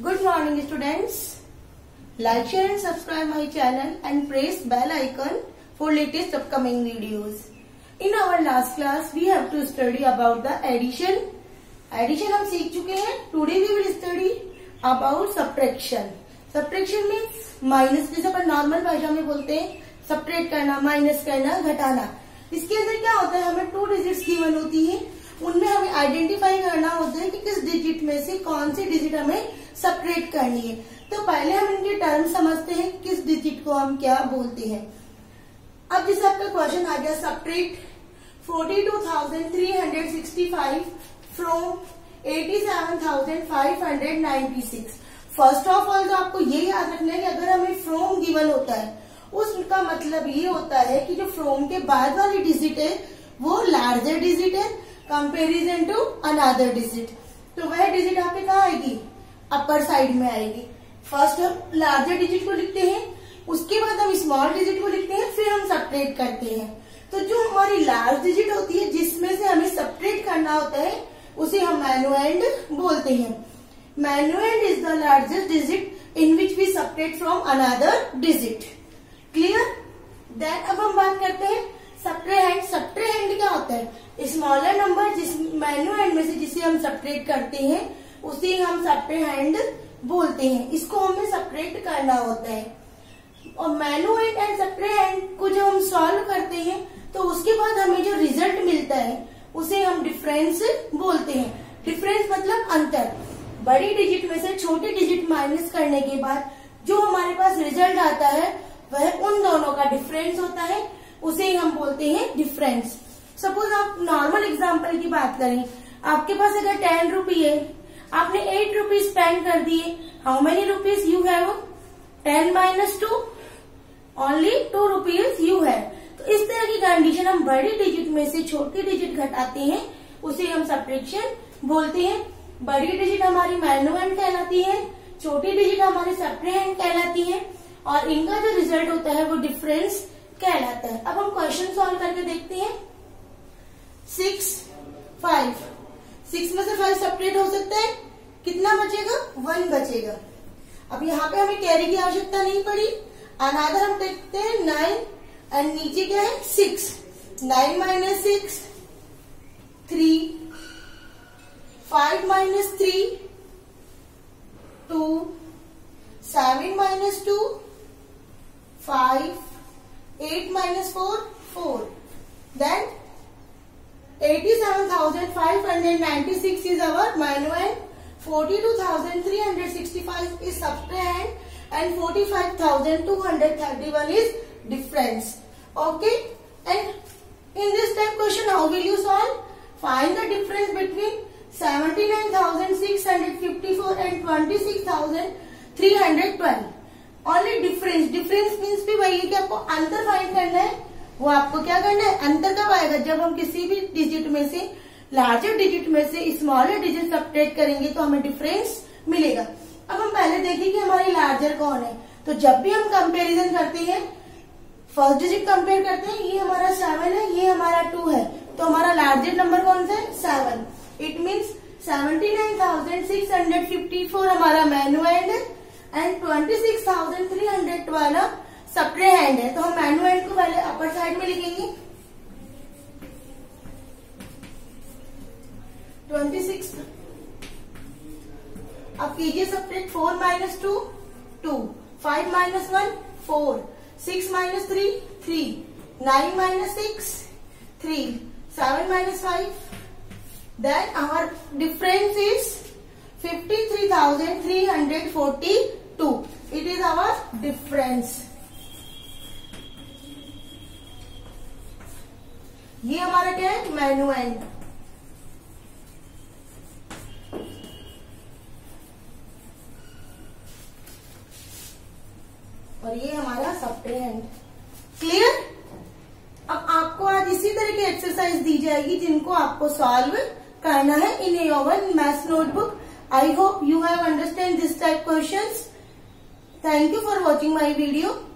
Good morning students like share and subscribe my channel and press bell icon for latest upcoming videos in our last class we have to study about the addition addition हम सीख चुके हैं. Today we will study about subtraction subtraction mean minus जैसे अपन normal भाषा में बोलते हैं. सप्रेट करना माइनस करना, घटाना. इसके अंदर क्या होता है? हमें टू डिजिट गिवन होती है. उनमें हमें आइडेंटिफाई करना होता है कि किस डिजिट में से कौन सी डिजिट हमें सेपरेट करनी है। तो पहले हम इनके टर्म समझते हैं, किस डिजिट को हम क्या बोलते हैं। अब जैसे आपका क्वेश्चन आ गया separate forty two thousand three hundred sixty from eighty seven thousand five hundred ninety six first of all तो आपको ये याद रखना है कि अगर हमें फ्रोम गिवन होता है, उसका मतलब ये होता है कि जो फ्रोम के बाद वाली डिजिट है, वो लार्जर डिजिट है कंपेरिजन टू अनादर डिजिट तो वह डिजिट आपके कहा आएगी? अपर साइड में आएगी। फ़र्स्ट हम लार्जर डिजिट को लिखते हैं, उसके बाद हम स्मॉल डिजिट को लिखते हैं, फिर हम सेपरेट करते हैं। तो जो हमारी लार्ज डिजिट होती है, जिसमें से हमें सेपरेट करना होता है, उसे हम मैनुएंड बोलते हैं। Minuend is the largest digit in which we separate from another digit clear then अब हम बात करते हैं सप्रेहेंड सप्रेहेंड क्या होता है? स्मॉलर नंबर जिस मैन्यू हैंड में से जिसे हम सेपरेट करते हैं उसे हम सप्रेहेंड बोलते हैं। इसको हमें सेपरेट करना होता है। और हैंड एंड सप्रेहेंड को जब हम सॉल्व करते हैं तो उसके बाद हमें जो रिज़ल्ट मिलता है, उसे हम डिफरेंस बोलते हैं। डिफरेंस मतलब अंतर। बड़ी डिजिट में से छोटी डिजिट माइनस करने के बाद जो हमारे पास रिज़ल्ट आता है, वह उन दोनों का डिफरेंस होता है। उसे ही हम बोलते हैं डिफरेंस सपोज़ आप नॉर्मल एग्ज़ाम्पल की बात करें। आपके पास अगर टेन रुपी है आपने एट रुपीज़ स्पेंड कर दिए। How many rupees you have ten minus two only two rupees you है तो इस तरह की कंडीशन हम बड़ी डिजिट में से छोटी डिजिट घटाते हैं, उसे हम सब्ट्रेक्शन बोलते हैं। बड़ी डिजिट हमारी मैनो हैंड कहलाती है, छोटी डिजिट हमारी सेपरेट हैंड कहलाती है, और इनका जो रिज़ल्ट होता है वो डिफरेंस कहलाता है। अब हम क्वेश्चन सॉल्व करके देखते हैं। सिक्स फाइव सिक्स में से फाइव सेपरेट हो सकता है। कितना बचेगा? वन बचेगा। अब यहाँ पे हमें कैरी की आवश्यकता नहीं पड़ी। अनादर हम देखते हैं नाइन एंड नीचे क्या है? Six nine minus six three five minus three two seven minus two five 8 minus 4, 4. Then 87,596 is our manual, 42,365 is subtrahend and 45,231 is difference. Okay. And in this type question how will you solve? Find the difference between 79,654 and 26,312. Only difference difference means भी वही है कि आपको अंतर find करना है वो आपको क्या करना है? अंतर कब आएगा? जब हम किसी भी डिजिट में से लार्जर डिजिट में से स्मॉलर डिजिट सब्ट्रेक्ट करेंगे तो हमें डिफरेंस मिलेगा। अब हम पहले देखें कि हमारी लार्जर कौन है। तो जब भी हम कंपेरिजन करते हैं फ़र्स्ट डिजिट कंपेयर करते हैं, ये हमारा सेवन है, ये हमारा टू है। तो हमारा लार्जेस्ट नंबर कौन सा है? Seven it means seventy nine thousand six hundred fifty four हमारा मैनुअल है and twenty six thousand three hundred वाला सप्रे हैंड है तो हम मैनु हैंड को पहले अपर साइड में लिखेंगे। ट्वेंटी सिक्स अब कीजिए separate four minus two two five minus one four six minus three three nine minus six three seven minus five then our difference is fifty three thousand three hundred forty two it is our difference ये हमारा क्या है? मैनुएंड और ये हमारा सप्टेहेंड clear अब आपको आज इसी तरह की एक्सरसाइज दी जाएगी जिनको आपको सॉल्व करना है in your maths notebook I hope you have understand this type questions thank you for watching my video.